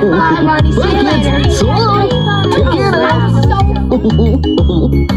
Bye, Marty. See you later. So long. Take care.